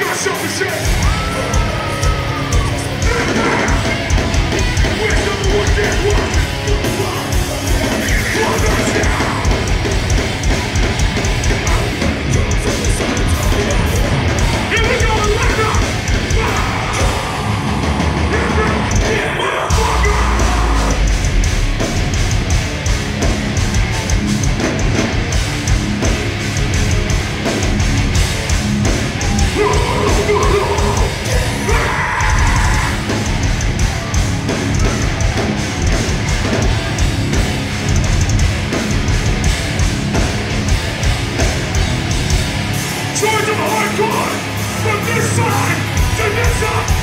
It's show self-assessed. charge of hardcore! From this side to this side!